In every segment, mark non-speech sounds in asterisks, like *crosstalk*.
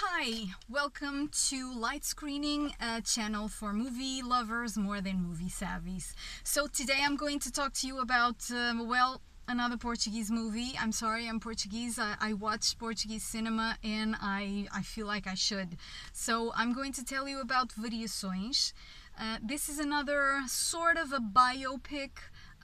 Hi, welcome to Light Screening, a channel for movie lovers more than movie savvies. So today I'm going to talk to you about, um, well, another Portuguese movie. I'm sorry, I'm Portuguese. I, I watch Portuguese cinema and I, I feel like I should. So I'm going to tell you about Variações. Uh, this is another sort of a biopic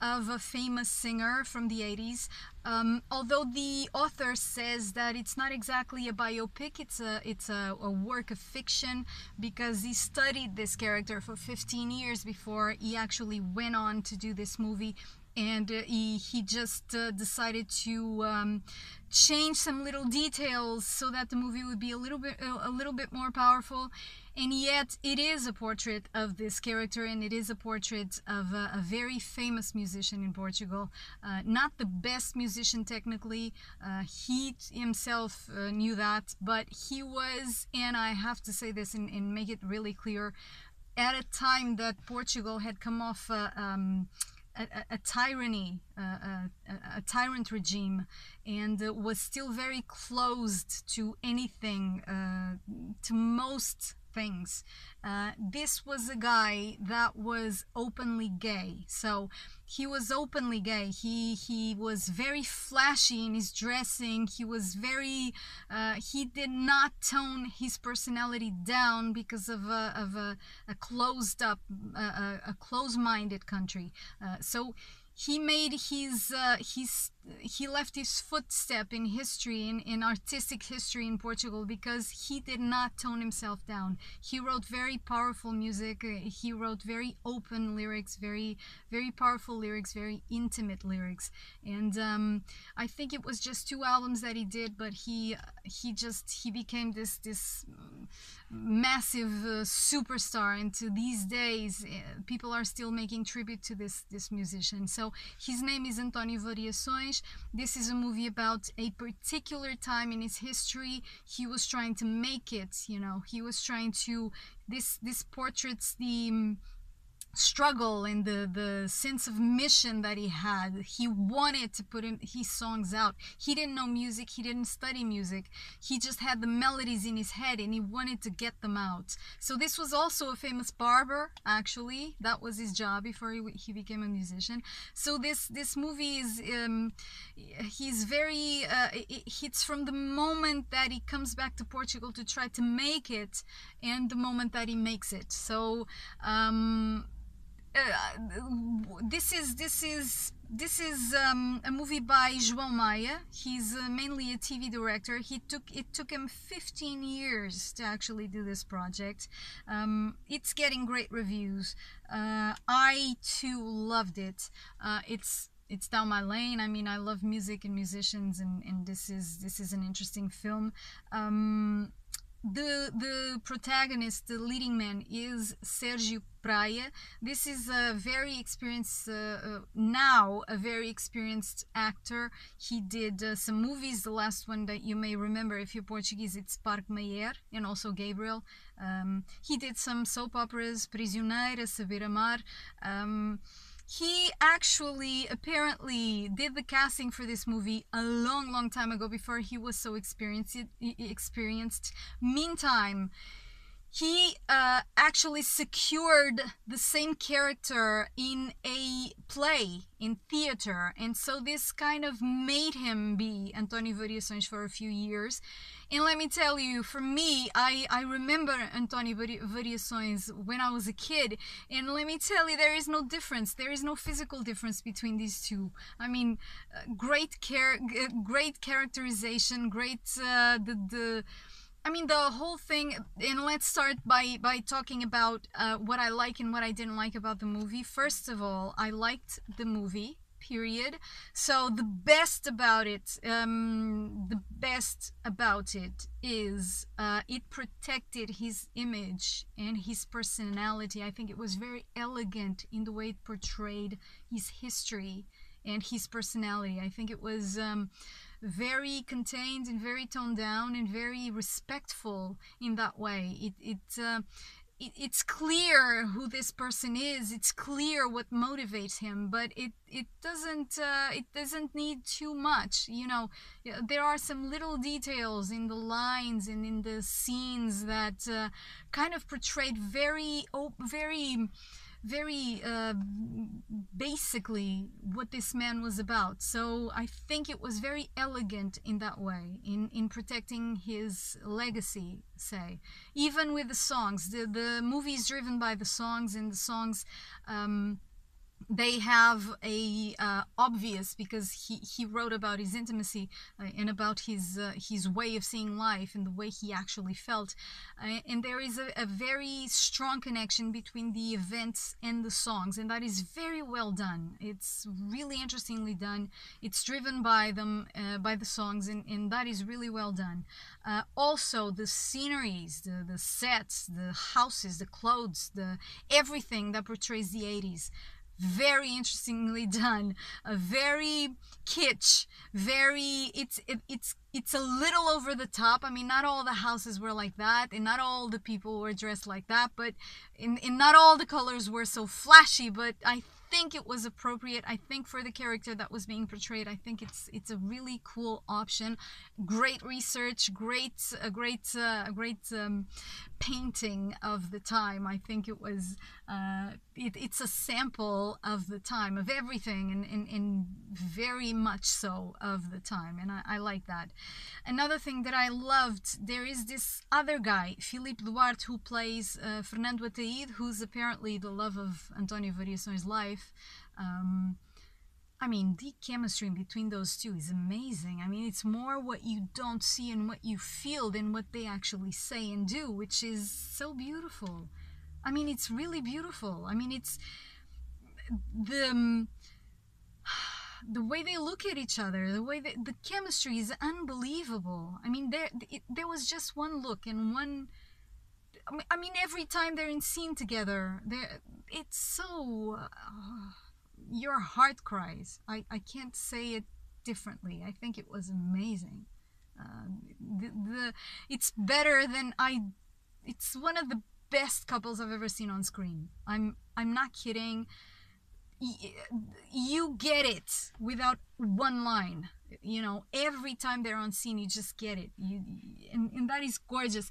of a famous singer from the 80s. Um, although the author says that it's not exactly a biopic, it's a it's a, a, work of fiction because he studied this character for 15 years before he actually went on to do this movie and uh, he, he just uh, decided to um, change some little details so that the movie would be a little bit a little bit more powerful. And yet it is a portrait of this character and it is a portrait of a, a very famous musician in Portugal. Uh, not the best musician technically. Uh, he himself uh, knew that but he was and I have to say this and, and make it really clear at a time that Portugal had come off uh, um, a, tyranny, uh, a, a, tyrant regime, and uh, was still very closed to anything, uh, to most things. Uh, this was a guy that was openly gay. So he was openly gay. He he was very flashy in his dressing. He was very. Uh, he did not tone his personality down because of a of a, a closed up, a, a closed minded country. Uh, so he made his uh, his he left his footstep in history in, in artistic history in Portugal because he did not tone himself down. He wrote very powerful music. He wrote very open lyrics very very powerful lyrics very intimate lyrics. And um, I think it was just two albums that he did but he he just he became this this massive uh, superstar. And to these days uh, people are still making tribute to this this musician. So his name is António Variações this is a movie about a particular time in his history. He was trying to make it you know. He was trying to this this portraits the um, struggle and the the sense of mission that he had. He wanted to put him his songs out. He didn't know music. He didn't study music. He just had the melodies in his head and he wanted to get them out. So this was also a famous barber actually. That was his job before he, he became a musician. So this this movie is um, he's very uh, it's from the moment that he comes back to portugal to try to make it and the moment that he makes it. So um, uh, this is this is this is um, a movie by João Maia. He's uh, mainly a TV director. He took it took him 15 years to actually do this project. Um, it's getting great reviews. Uh, I too loved it. Uh, it's it's down my lane. I mean, I love music and musicians, and, and this is this is an interesting film. Um, the the protagonist, the leading man, is Sérgio Praia. This is a very experienced, uh, uh, now a very experienced actor. He did uh, some movies. The last one that you may remember, if you're Portuguese, it's Parque Mayer and also Gabriel. Um, he did some soap operas, Prisioneira, Saber Amar. Um, he actually apparently did the casting for this movie a long long time ago before he was so experienced experienced. Meantime he uh, actually secured the same character in a play in theater and so this kind of made him be António Variações for a few years. And let me tell you for me I, I remember António Variações when I was a kid and let me tell you there is no difference there is no physical difference between these two. I mean uh, great care great characterization great uh, the the I mean the whole thing, and let's start by by talking about uh, what I like and what I didn't like about the movie. First of all, I liked the movie. Period. So the best about it, um, the best about it is uh, it protected his image and his personality. I think it was very elegant in the way it portrayed his history and his personality. I think it was. Um, very contained and very toned down and very respectful in that way. It it uh, it's clear who this person is it's clear what motivates him but it it doesn't uh, it doesn't need too much you know there are some little details in the lines and in the scenes that uh, kind of portrayed very very very uh, basically what this man was about. So I think it was very elegant in that way, in, in protecting his legacy, say. Even with the songs, the, the movie is driven by the songs, and the songs. Um, they have a uh, obvious because he, he wrote about his intimacy uh, and about his uh, his way of seeing life and the way he actually felt. Uh, and there is a, a, very strong connection between the events and the songs and that is very well done. It's really interestingly done. It's driven by them uh, by the songs and, and that is really well done. Uh, also the sceneries the, the sets the houses the clothes the everything that portrays the 80s very interestingly *laughs* done a very kitsch very it's it, it's it's a little over the top. I mean not all the houses were like that and not all the people were dressed like that but in, in not all the colors were so flashy but i think it was appropriate. I think for the character that was being portrayed, I think it's it's a really cool option. Great research, great a great uh, great um, painting of the time. I think it was uh, it, it's a sample of the time of everything and, and very much so of the time and I, I like that. Another thing that I loved there is this other guy Filipe Duarte who plays uh, Fernando Ataíde who's apparently the love of António Variações' life um, I mean, the chemistry between those two is amazing. I mean, it's more what you don't see and what you feel than what they actually say and do, which is so beautiful. I mean, it's really beautiful. I mean, it's the um, the way they look at each other, the way the chemistry is unbelievable. I mean, there it, there was just one look and one. I mean, every time they're in scene together, there it's so. Uh, your heart cries. I, I can't say it differently. I think it was amazing. Uh, the, the it's better than I. It's one of the best couples I've ever seen on screen. I'm I'm not kidding. You get it without one line. You know, every time they're on scene, you just get it. You, and, and that is gorgeous.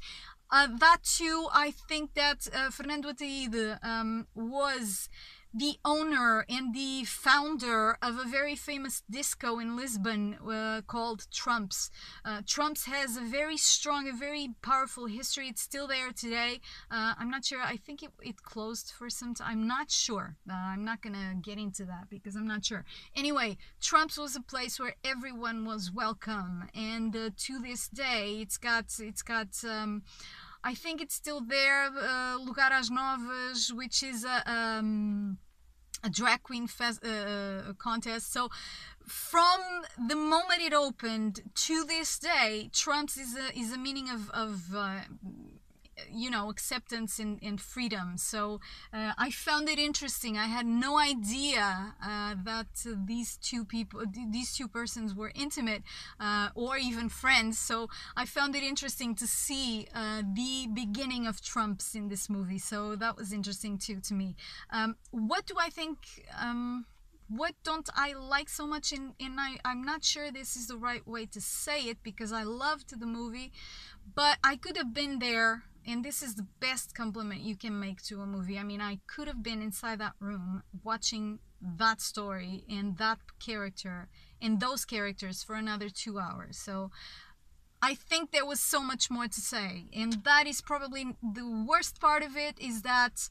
Uh, that too, I think that uh, Fernando Ataíde um, was the owner and the founder of a very famous disco in Lisbon uh, called Trumps. Uh, Trumps has a very strong, a very powerful history. It's still there today. Uh, I'm not sure. I think it, it closed for some time. I'm not sure. Uh, I'm not going to get into that because I'm not sure. Anyway, Trumps was a place where everyone was welcome. And uh, to this day, it's got, it's got, um, I think it's still there, uh, Lugar às Novas, which is a, um, a drag queen uh, uh, contest. So from the moment it opened to this day, Trumps is a, is a meaning of, of uh, you know acceptance and, and freedom. So uh, i found it interesting. I had no idea uh, that these two people these two persons were intimate uh, or even friends. So i found it interesting to see uh, the beginning of trumps in this movie. So that was interesting too to me. Um, what do i think um, what don't I like so much in, in I, I'm not sure this is the right way to say it because I loved the movie but I could have been there and this is the best compliment you can make to a movie. I mean, I could have been inside that room watching that story and that character and those characters for another two hours. So I think there was so much more to say. And that is probably the worst part of it is that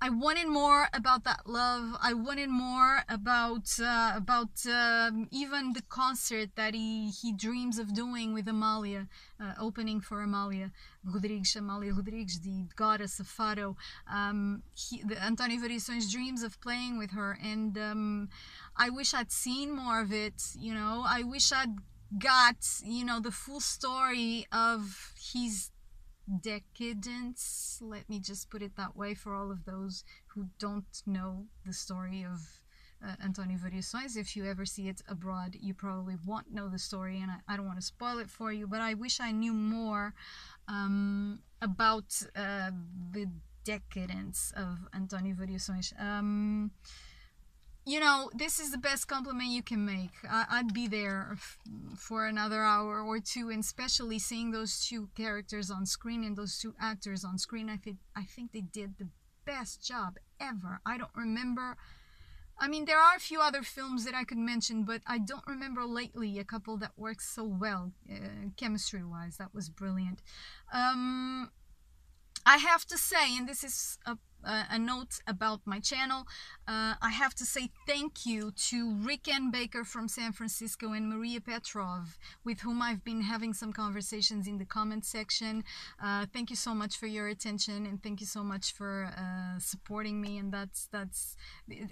I wanted more about that love. I wanted more about uh, about um, even the concert that he he dreams of doing with Amália, uh, opening for Amália Rodrigues, Amália Rodrigues, the goddess of Fado. Um, he, the António Variações dreams of playing with her, and um, I wish I'd seen more of it. You know, I wish I'd got you know the full story of his decadence. Let me just put it that way for all of those who don't know the story of uh, António Variações. If you ever see it abroad, you probably won't know the story, and I, I don't want to spoil it for you, but I wish I knew more um, about uh, the decadence of António Variações. Um, you know, this is the best compliment you can make. I, would be there f- for another hour or two, and especially seeing those two characters on screen and those two actors on screen. I think I think they did the best job ever. I don't remember. I mean, there are a few other films that I could mention, but I don't remember lately a couple that worked so well, uh, chemistry wise. That was brilliant. Um, I have to say, and this is a a note about my channel. Uh, I have to say thank you to Rick N. Baker from San Francisco and Maria Petrov, with whom I've been having some conversations in the comment section. Uh, thank you so much for your attention and thank you so much for uh, supporting me. And that's that's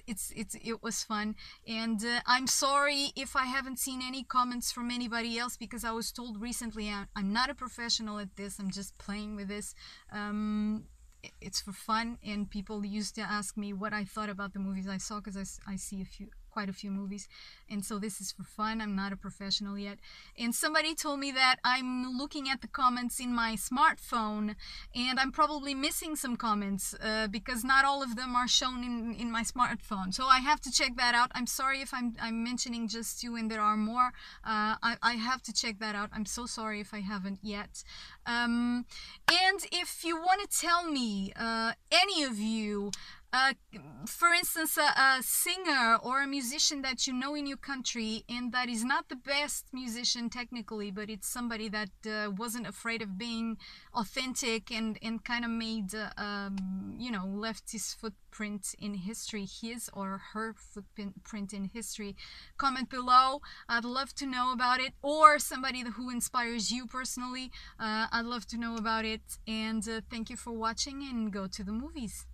it's it's it was fun. And uh, I'm sorry if I haven't seen any comments from anybody else because I was told recently I'm, I'm not a professional at this. I'm just playing with this. Um, it's for fun and people used to ask me what I thought about the movies I saw because I, I see a few quite a few movies and so this is for fun. I'm not a professional yet. And somebody told me that i'm looking at the comments in my smartphone and i'm probably missing some comments uh, because not all of them are shown in, in my smartphone. So i have to check that out. I'm sorry if i'm, I'm mentioning just you and there are more. Uh, I, I have to check that out. I'm so sorry if i haven't yet. Um, and if you want to tell me uh, any of you uh, for instance, a, a, singer or a musician that you know in your country and that is not the best musician technically, but it's somebody that uh, wasn't afraid of being authentic and, and kind of made, uh, um, you know, left his footprint in history, his or her footprint in history, comment below. I'd love to know about it. Or somebody who inspires you personally, uh, I'd love to know about it. And uh, thank you for watching and go to the movies.